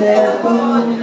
step on